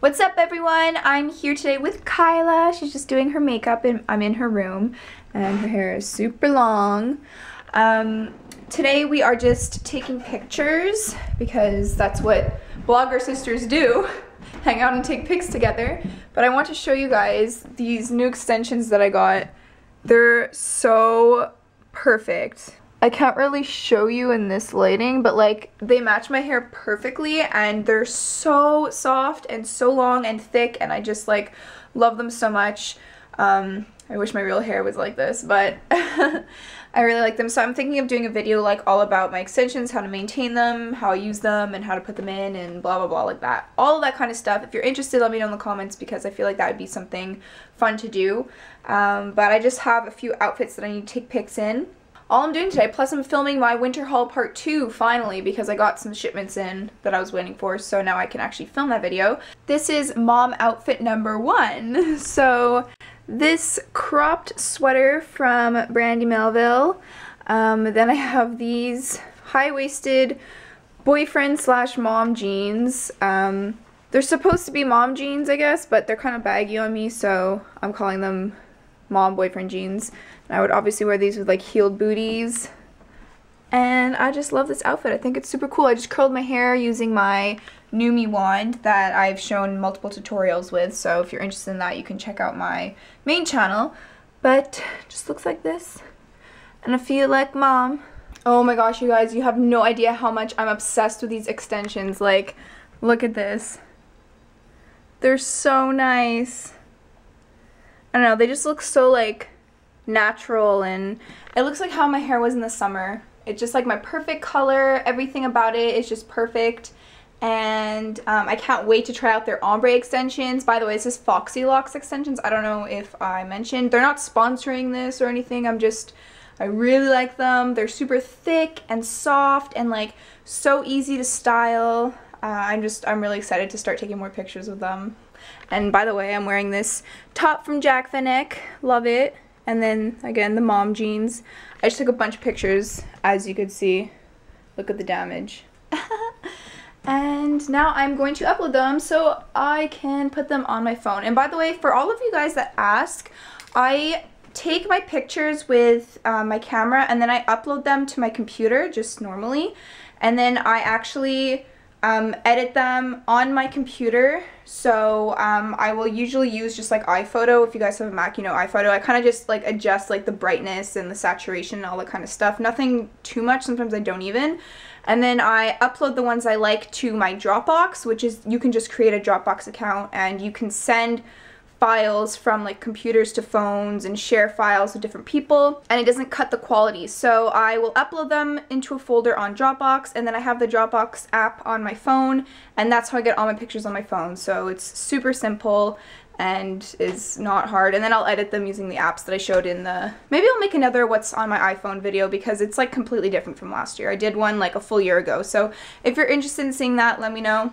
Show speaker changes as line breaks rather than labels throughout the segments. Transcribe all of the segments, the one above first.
What's up everyone? I'm here today with Kyla. She's just doing her makeup and I'm in her room and her hair is super long. Um, today we are just taking pictures because that's what blogger sisters do. Hang out and take pics together. But I want to show you guys these new extensions that I got. They're so perfect. I can't really show you in this lighting, but like they match my hair perfectly and they're so soft and so long and thick and I just like love them so much. Um, I wish my real hair was like this, but I really like them. So I'm thinking of doing a video like all about my extensions, how to maintain them, how I use them, and how to put them in, and blah, blah, blah, like that. All of that kind of stuff. If you're interested, let me know in the comments because I feel like that would be something fun to do. Um, but I just have a few outfits that I need to take pics in all I'm doing today. Plus I'm filming my winter haul part 2 finally because I got some shipments in that I was waiting for so now I can actually film that video. This is mom outfit number 1. So this cropped sweater from Brandy Melville. Um, then I have these high-waisted boyfriend slash mom jeans. Um, they're supposed to be mom jeans I guess but they're kind of baggy on me so I'm calling them mom boyfriend jeans. And I would obviously wear these with like heeled booties. And I just love this outfit. I think it's super cool. I just curled my hair using my NuMe wand that I've shown multiple tutorials with. So if you're interested in that, you can check out my main channel. But just looks like this. And I feel like mom. Oh my gosh, you guys, you have no idea how much I'm obsessed with these extensions. Like, look at this. They're so nice. I don't know, they just look so like natural and it looks like how my hair was in the summer. It's just like my perfect color, everything about it is just perfect. And um, I can't wait to try out their ombre extensions. By the way, this is Foxy Locks extensions. I don't know if I mentioned. They're not sponsoring this or anything. I'm just, I really like them. They're super thick and soft and like so easy to style. Uh, I'm just, I'm really excited to start taking more pictures with them. And by the way, I'm wearing this top from Jac Vanek. Love it. And then, again, the mom jeans. I just took a bunch of pictures, as you could see. Look at the damage. and now I'm going to upload them so I can put them on my phone. And by the way, for all of you guys that ask, I take my pictures with uh, my camera and then I upload them to my computer just normally. And then I actually um, edit them on my computer. So um, I will usually use just like iPhoto. If you guys have a Mac, you know iPhoto. I kind of just like adjust like the brightness and the saturation and all that kind of stuff. Nothing too much. Sometimes I don't even. And then I upload the ones I like to my Dropbox, which is you can just create a Dropbox account and you can send files from like computers to phones and share files with different people and it doesn't cut the quality. So I will upload them into a folder on Dropbox and then I have the Dropbox app on my phone and that's how I get all my pictures on my phone. So it's super simple and is not hard. And then I'll edit them using the apps that I showed in the maybe I'll make another what's on my iPhone video because it's like completely different from last year. I did one like a full year ago. So if you're interested in seeing that let me know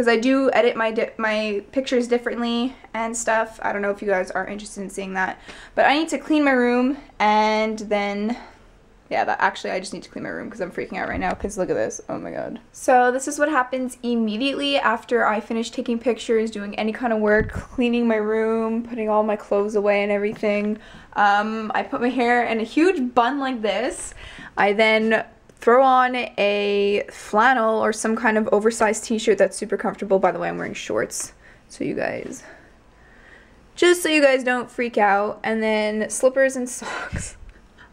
because I do edit my my pictures differently and stuff. I don't know if you guys are interested in seeing that. But I need to clean my room and then yeah, that actually I just need to clean my room because I'm freaking out right now because look at this. Oh my god. So this is what happens immediately after I finish taking pictures, doing any kind of work, cleaning my room, putting all my clothes away and everything. Um, I put my hair in a huge bun like this. I then throw on a flannel or some kind of oversized t-shirt that's super comfortable. By the way, I'm wearing shorts, so you guys, just so you guys don't freak out. And then slippers and socks.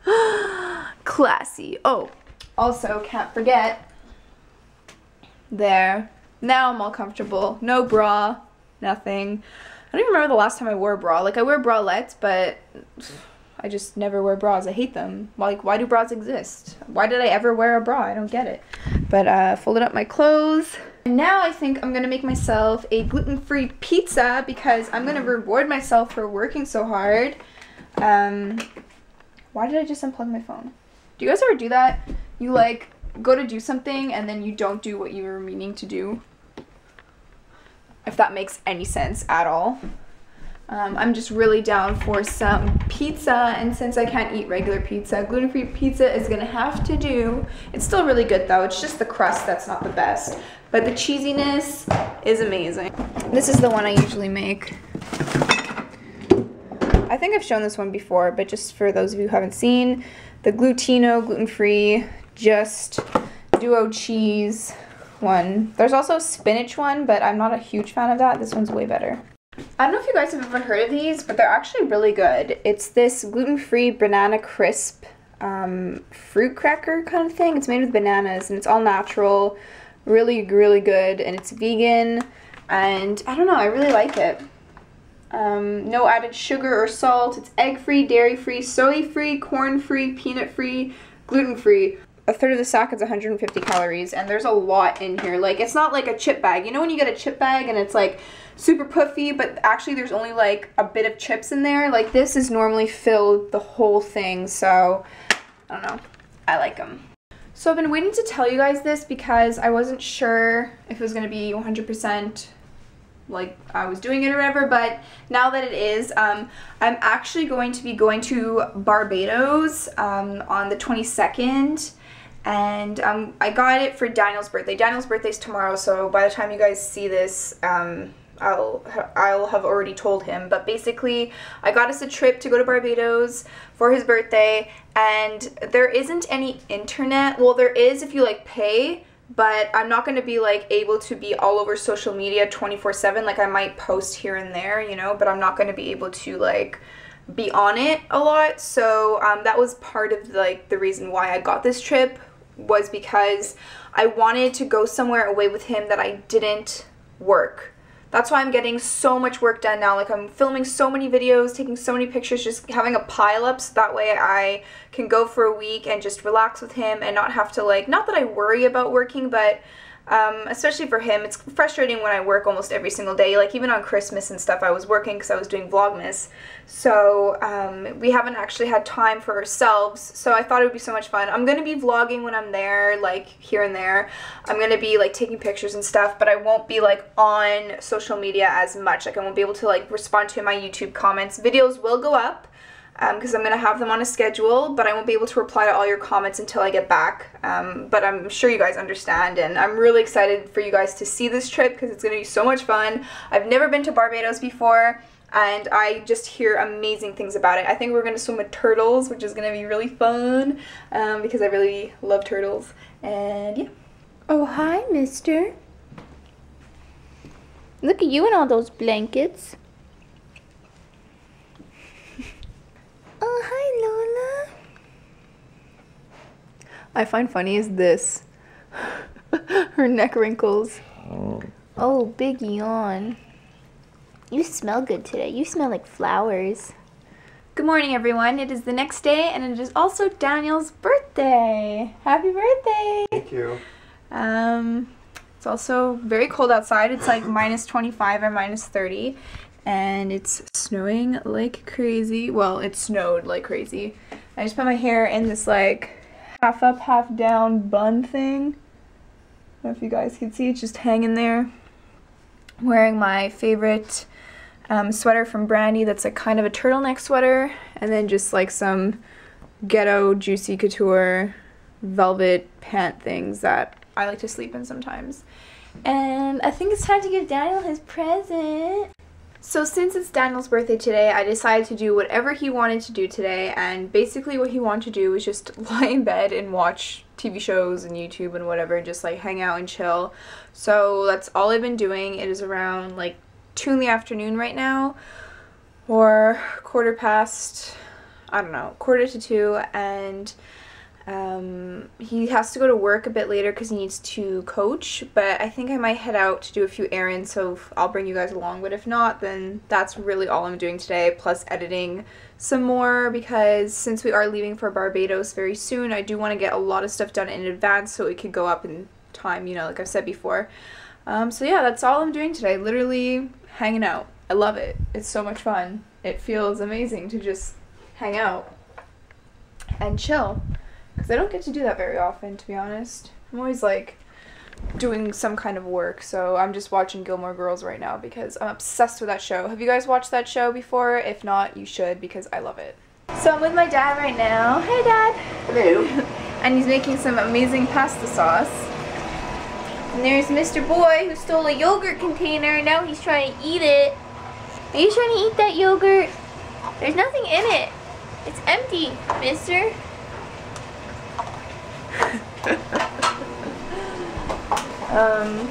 Classy. Oh, also can't forget, there. Now I'm all comfortable. No bra, nothing. I don't even remember the last time I wore a bra. Like, I wear bralettes, but I just never wear bras. I hate them. Like, why do bras exist? Why did I ever wear a bra? I don't get it. But uh, folded up my clothes. And now I think I'm gonna make myself a gluten-free pizza because I'm gonna reward myself for working so hard. Um, why did I just unplug my phone? Do you guys ever do that? You like go to do something and then you don't do what you were meaning to do? If that makes any sense at all. Um, I'm just really down for some pizza and since I can't eat regular pizza, gluten-free pizza is gonna have to do. It's still really good though, it's just the crust that's not the best. But the cheesiness is amazing. This is the one I usually make. I think I've shown this one before, but just for those of you who haven't seen, the Glutino gluten-free just duo cheese one. There's also a spinach one, but I'm not a huge fan of that. This one's way better. I don't know if you guys have ever heard of these, but they're actually really good. It's this gluten-free banana crisp um, fruit cracker kind of thing. It's made with bananas and it's all natural, really, really good, and it's vegan. And I don't know, I really like it. Um, no added sugar or salt. It's egg-free, dairy-free, soy-free, corn-free, peanut-free, gluten-free. A third of the sack is 150 calories, and there's a lot in here. Like, it's not like a chip bag. You know when you get a chip bag and it's like super puffy, but actually there's only like a bit of chips in there? Like, this is normally filled the whole thing, so I don't know. I like them. So I've been waiting to tell you guys this because I wasn't sure if it was going to be 100% like I was doing it or whatever, but now that it is, um, I'm actually going to be going to Barbados um, on the 22nd, and um, I got it for Daniel's birthday. Daniel's birthday is tomorrow, so by the time you guys see this, um, I'll I'll have already told him. But basically, I got us a trip to go to Barbados for his birthday, and there isn't any internet. Well, there is if you like pay, but I'm not going to be like able to be all over social media 24/7 like I might post here and there, you know, but I'm not going to be able to like be on it a lot. So, um, that was part of like the reason why I got this trip was because I wanted to go somewhere away with him that I didn't work that's why I'm getting so much work done now. Like I'm filming so many videos, taking so many pictures, just having a pile up so that way I can go for a week and just relax with him and not have to like, not that I worry about working, but um, especially for him. It's frustrating when I work almost every single day. Like even on Christmas and stuff, I was working because I was doing Vlogmas. So um, we haven't actually had time for ourselves. So I thought it would be so much fun. I'm going to be vlogging when I'm there, like here and there. I'm going to be like taking pictures and stuff, but I won't be like on social media as much. Like I won't be able to like respond to my YouTube comments. Videos will go up because um, I'm going to have them on a schedule, but I won't be able to reply to all your comments until I get back. Um, but I'm sure you guys understand, and I'm really excited for you guys to see this trip because it's going to be so much fun. I've never been to Barbados before, and I just hear amazing things about it. I think we're going to swim with turtles, which is going to be really fun um, because I really love turtles. And yeah.
Oh, hi, mister. Look at you and all those blankets. Oh, hi, Lola.
I find funny is this. Her neck wrinkles.
Oh, big yawn. You smell good today. You smell like flowers.
Good morning, everyone. It is the next day, and it is also Daniel's birthday. Happy birthday!
Thank you.
Um, it's also very cold outside. It's like minus 25 or minus 30, and it's snowing like crazy. Well, it snowed like crazy. I just put my hair in this like half up, half down bun thing. I don't know if you guys can see, it's just hanging there. Wearing my favorite um, sweater from Brandy that's like kind of a turtleneck sweater, and then just like some ghetto Juicy Couture velvet pant things that I like to sleep in sometimes. And I think it's time to give Daniel his present. So since it's Daniel's birthday today, I decided to do whatever he wanted to do today, and basically what he wanted to do was just lie in bed and watch TV shows and YouTube and whatever, and just like hang out and chill. So that's all I've been doing. It is around like 2 in the afternoon right now, or quarter past, I don't know, quarter to 2, and um, he has to go to work a bit later because he needs to coach, but I think I might head out to do a few errands, so I'll bring you guys along. But if not, then that's really all I'm doing today, plus editing some more because since we are leaving for Barbados very soon, I do want to get a lot of stuff done in advance so it could go up in time, you know, like I've said before. Um, so yeah, that's all I'm doing today. Literally hanging out. I love it. It's so much fun. It feels amazing to just hang out and chill. Because I don't get to do that very often, to be honest. I'm always like doing some kind of work, so I'm just watching Gilmore Girls right now because I'm obsessed with that show. Have you guys watched that show before? If not, you should because I love it. So I'm with my dad right now. Hey, Dad.
Hello.
and he's making some amazing pasta sauce.
And there's Mr. Boy who stole a yogurt container and now he's trying to eat it. Are you trying to eat that yogurt? There's nothing in it. It's empty, mister.
Um,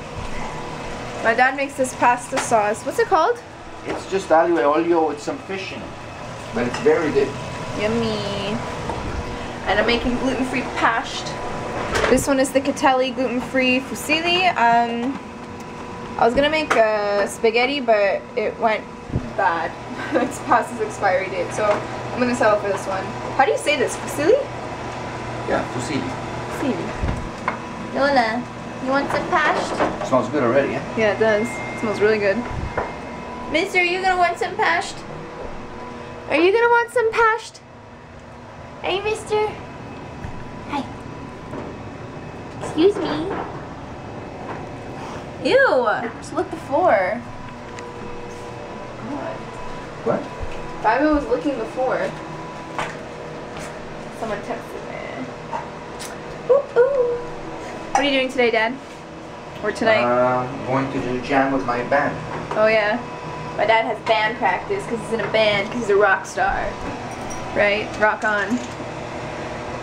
my dad makes this pasta sauce. What's it called?
It's just aglio e olio with some fish in it. But it's very good.
Yummy. And I'm making gluten-free pashed. This one is the Catelli gluten-free fusilli. Um, I was gonna make uh, spaghetti, but it went bad. it's past its expiry date, so I'm gonna settle for this one. How do you say this? Fusilli?
Yeah, fusilli.
Fusilli.
Lola, you want some pashed?
Smells good already, eh?
Yeah, it does. It smells really good.
Mister, are you gonna want some pashed? Are you gonna want some pashed? Hey, mister. Hi. Excuse me.
Ew! Just lick the floor. God.
What?
Fabio was looking before. Someone texted me. Ooh, ooh. What are you doing today, Dad? Or tonight?
Uh, I'm going to do jam with my band.
oh yeah. My dad has band practice because he's in a band because he's a rock star. Right? Rock on.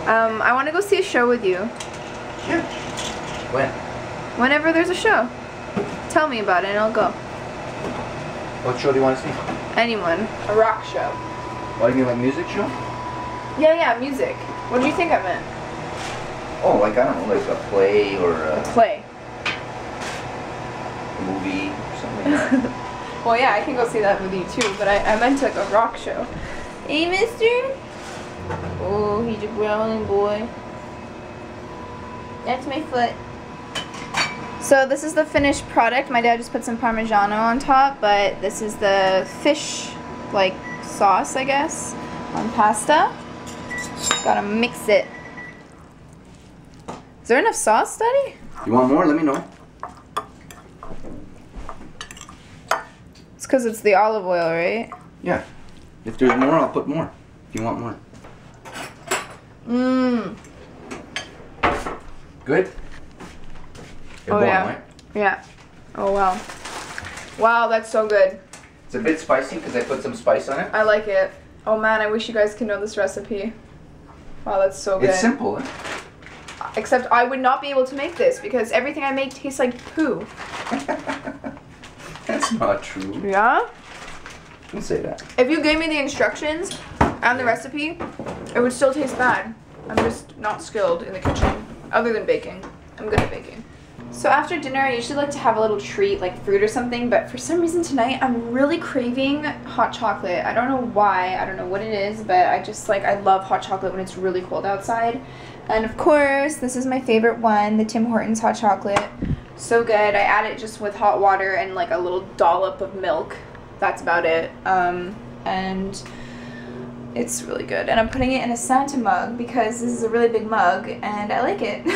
Um, I want to go see a show with you.
Yeah. When?
Whenever there's a show. Tell me about it and I'll go.
What show do you want to see?
Anyone. A rock show.
What, do you mean like music show?
Yeah, yeah, music. What do you think I meant?
Oh, like, I don't know, like a play or a
Play.
movie or something like.
Well, yeah, I can go see that with you too, but I, I meant like a rock show.
Hey, mister. Oh, he's a growling boy. That's my foot.
So this is the finished product. My dad just put some Parmigiano on top, but this is the fish, like, sauce, I guess, on pasta. Gotta mix it. Is there enough sauce, Daddy?
You want more? Let me know.
It's because it's the olive oil, right?
Yeah. If there's more, I'll put more. If you want more.
Mmm.
Good? You're
Oh,
born,
yeah.
right?
Yeah. Oh, wow. Wow, that's so good.
It's a bit spicy because I put some spice on it.
I like it. Oh man, I wish you guys could know this recipe. Wow, that's so good.
It's simple, eh?
Except I would not be able to make this because everything I make tastes like poo.
That's not true.
Yeah?
Don't say that.
If you gave me the instructions and the recipe, it would still taste bad. I'm just not skilled in the kitchen, other than baking. I'm good at baking. So after dinner, I usually like to have a little treat, like fruit or something, but for some reason tonight, I'm really craving hot chocolate. I don't know why, I don't know what it is, but I just like, I love hot chocolate when it's really cold outside. And of course, this is my favorite one, the Tim Hortons hot chocolate. So good. I add it just with hot water and like a little dollop of milk. That's about it. Um, and it's really good. And I'm putting it in a Santa mug because this is a really big mug and I like it.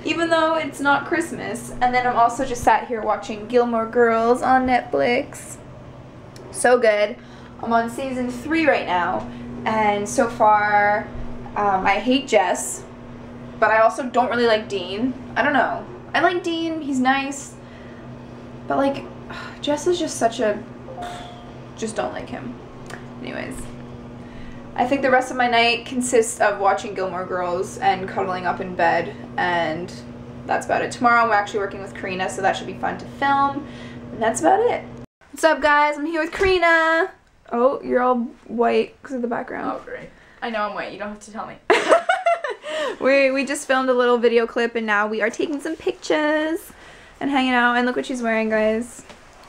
Even though it's not Christmas. And then I'm also just sat here watching Gilmore Girls on Netflix. So good. I'm on season three right now. And so far, um, I hate Jess. But I also don't really like Dean. I don't know. I like Dean. He's nice. But like, Jess is just such a. Just don't like him. Anyways. I think the rest of my night consists of watching Gilmore Girls and cuddling up in bed, and that's about it. Tomorrow I'm actually working with Karina, so that should be fun to film, and that's about it. What's up, guys? I'm here with Karina. Oh, you're all white because of the background.
Oh, great. I know I'm white. You don't have to tell me.
we we just filmed a little video clip, and now we are taking some pictures and hanging out. And look what she's wearing, guys.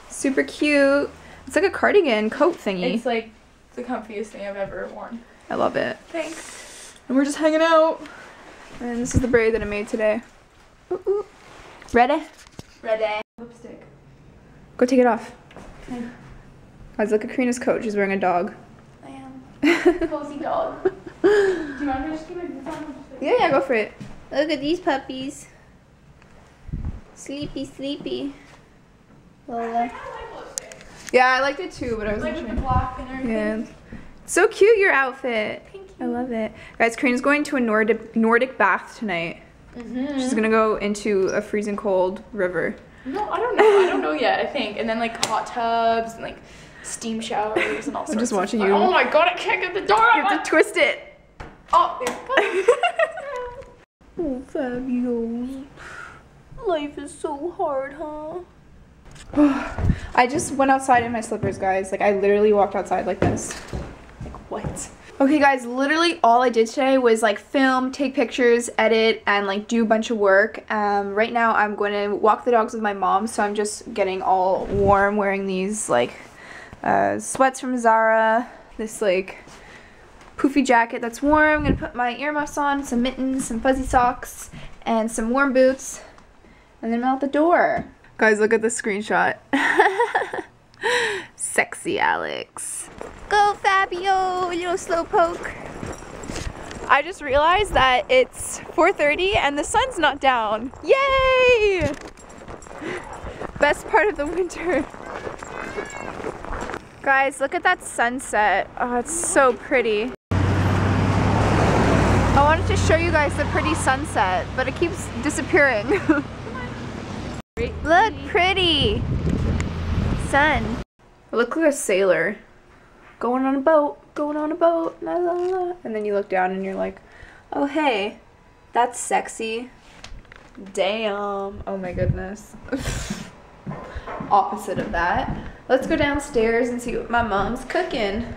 Super cute. It's like a cardigan coat thingy.
It's like the comfiest thing I've ever worn.
I love it.
Thanks.
And we're just hanging out. And this is the braid that I made today. Ooh, ooh. Ready?
Ready. Lipstick.
Go take it off.
Okay.
Guys, look at Karina's coat. She's wearing a dog. Yeah,
Cozy dog. Do you want to just keep on? or
yeah, go for it.
Look at these puppies. Sleepy, sleepy. Lola.
Yeah, I liked it too, but I was
Like
like,
with the block and everything.
yeah. So cute your outfit.
Thank you.
I love it. Guys, Karina's going to a Nordic Nordic bath tonight.
Mm-hmm.
She's gonna go into a freezing cold river.
No, I don't know. I don't know yet. I think, and then like hot tubs and like steam showers and all sorts.
I'm
just
watching you-
Oh my god! I can't get the door
You have to twist it.
Oh, there.
Oh, Fabio. Life is so hard, huh?
I just went outside in my slippers, guys. Like I literally walked outside like this. Like what? Okay, guys, literally all I did today was like film, take pictures, edit, and like do a bunch of work. Um, right now I'm going to walk the dogs with my mom, so I'm just getting all warm wearing these like uh, sweats from Zara, this like poofy jacket that's warm. I'm gonna put my earmuffs on, some mittens, some fuzzy socks, and some warm boots, and then I'm out the door. Guys, look at the screenshot. Sexy Alex.
Go, Fabio, you little slowpoke.
I just realized that it's 4:30 and the sun's not down. Yay! Best part of the winter. Guys, look at that sunset. Oh, it's so pretty. I wanted to show you guys the pretty sunset, but it keeps disappearing. look pretty. Sun. Look like a sailor. Going on a boat, going on a boat, la la la. And then you look down and you're like, oh hey, that's sexy. Damn. Oh my goodness. Opposite of that. Let's go downstairs and see what my mom's cooking.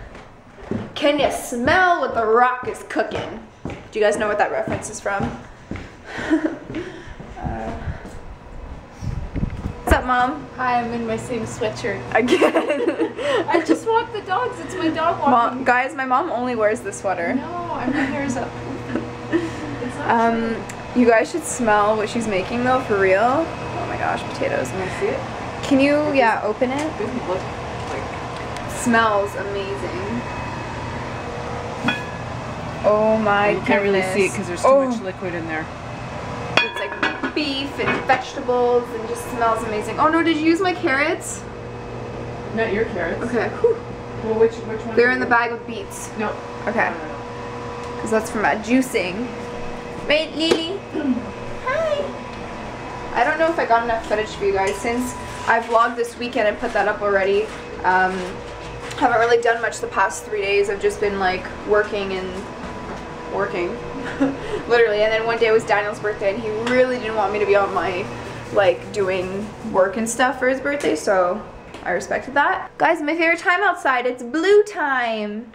Can you smell what the rock is cooking? Do you guys know what that reference is from? uh, what's up, mom?
Hi, I'm in my same sweatshirt.
Again.
I just walked the dogs. It's my dog walking.
mom, guys, my mom only wears this sweater.
No, I'm my hair's up. It's not
Um, you guys should smell what she's making though, for real. Oh my gosh, potatoes.
Can I see it?
Can you, yeah, open it?
Doesn't look like.
Smells amazing. Oh my
You can't really see it because there's too
Oh,
much liquid in there.
It's like beef and vegetables and just smells amazing. Oh no, did you use my carrots?
Not your carrots.
Okay. whew.
Well, which which one?
They're in the bag with beets.
No.
Okay. Because that's for my juicing. Right, Lily? Hi. I don't know if I got enough footage for you guys since I vlogged this weekend and put that up already. Um, haven't really done much the past three days. I've just been like working and working, literally. And then one day was Daniel's birthday, and he really didn't want me to be on my like doing work and stuff for his birthday, so I respected that. Guys, my favorite time outside, it's blue time.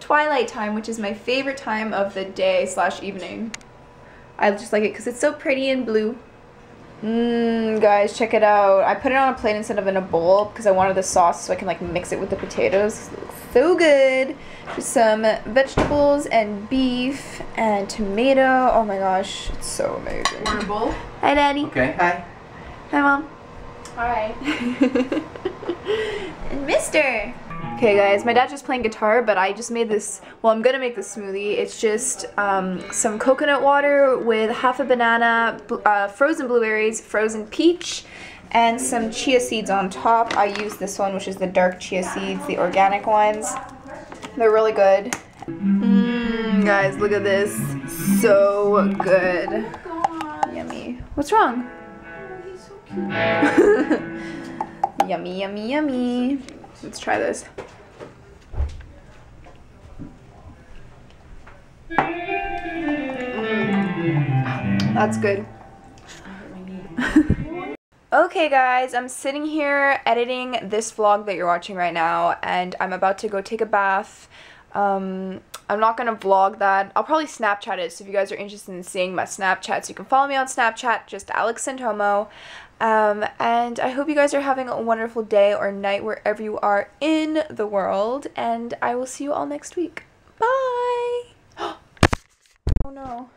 Twilight time, which is my favorite time of the day slash evening. I just like it because it's so pretty and blue. Mmm, guys, check it out. I put it on a plate instead of in a bowl because I wanted the sauce so I can like mix it with the potatoes. It looks so good. Just some vegetables and beef and tomato. Oh my gosh, it's so amazing.
Want a bowl?
Hi, Daddy.
Okay, hi.
Hi, Mom.
Hi.
and Mister. Okay, guys, my dad's just playing guitar, but I just made this. Well, I'm gonna make this smoothie. It's just um, some coconut water with half a banana, uh, frozen blueberries, frozen peach, and some chia seeds on top. I use this one, which is the dark chia seeds, the organic ones. They're really good. Mmm, guys, look at this. So good. Yummy. What's wrong? yummy, yummy, yummy. Let's try this. Mm. That's good. okay guys, I'm sitting here editing this vlog that you're watching right now and I'm about to go take a bath. Um, I'm not going to vlog that. I'll probably Snapchat it, so if you guys are interested in seeing my Snapchats, you can follow me on Snapchat, just Alex Centomo. Um, and I hope you guys are having a wonderful day or night wherever you are in the world, and I will see you all next week. Bye! oh no.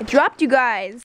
I dropped you guys!